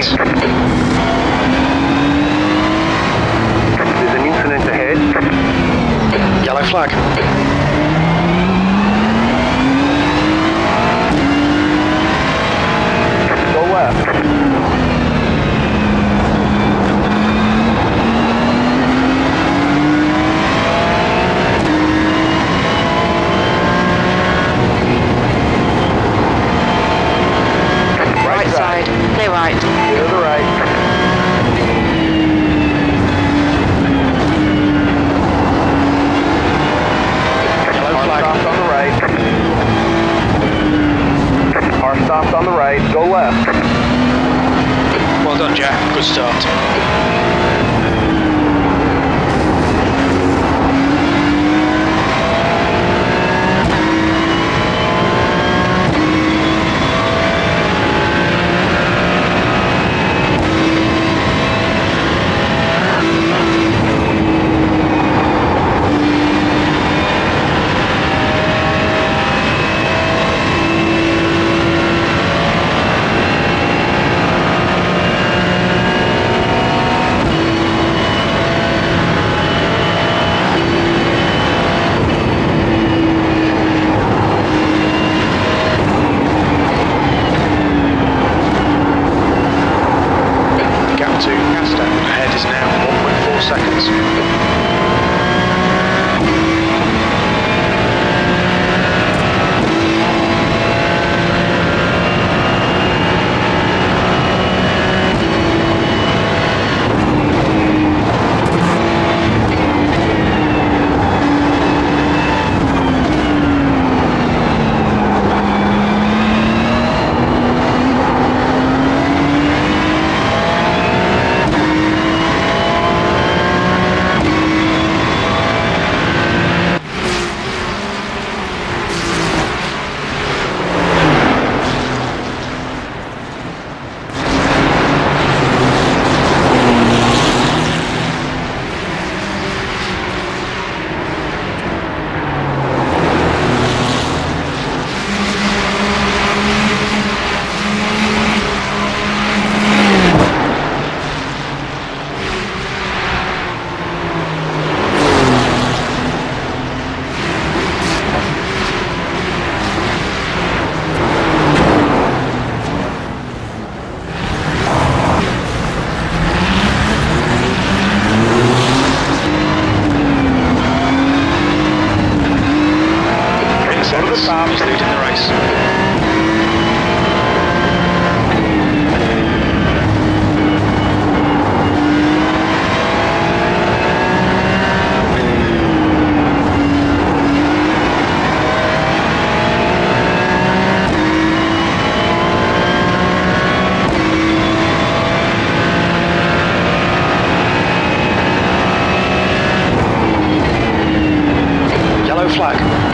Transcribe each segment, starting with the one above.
There's an incident ahead. Yellow flag. Done, plug.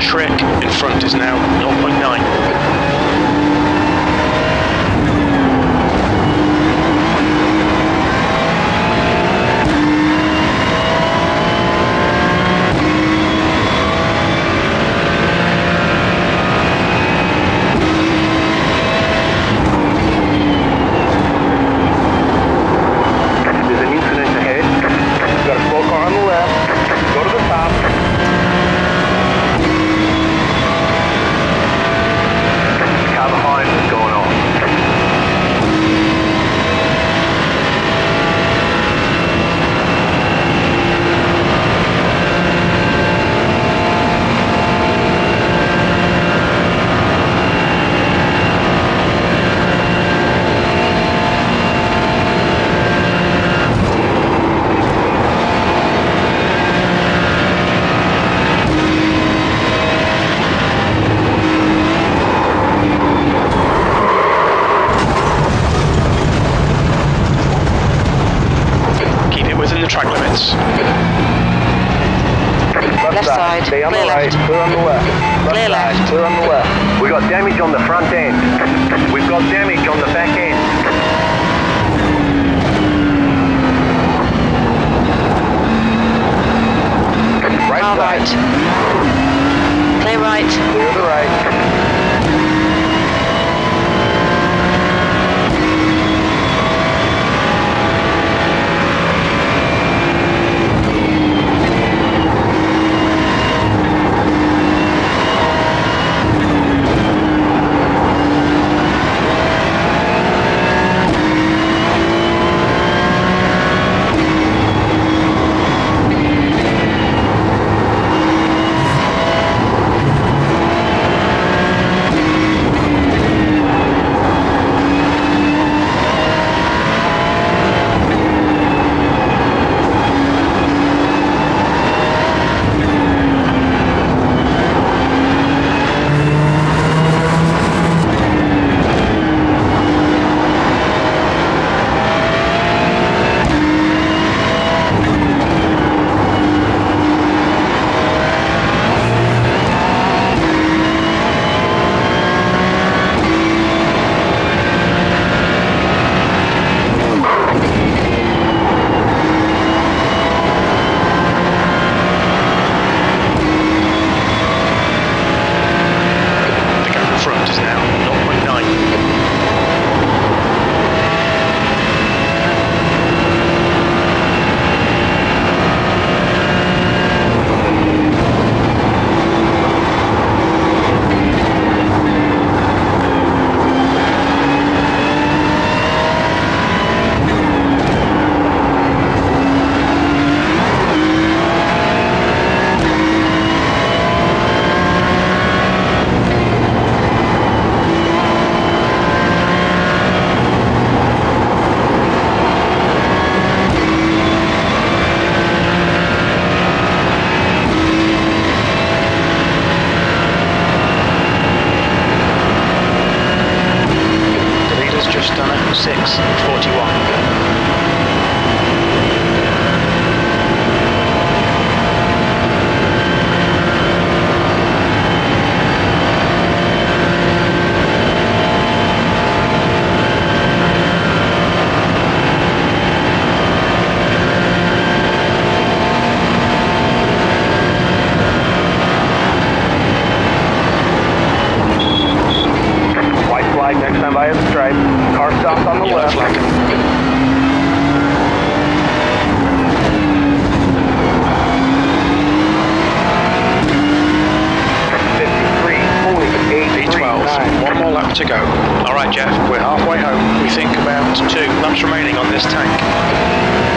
Trick in front is now Stunner 641. To go. All right, Jeff, we're halfway home. We think about two laps remaining on this tank.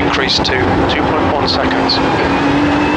Increased to 2.1 seconds.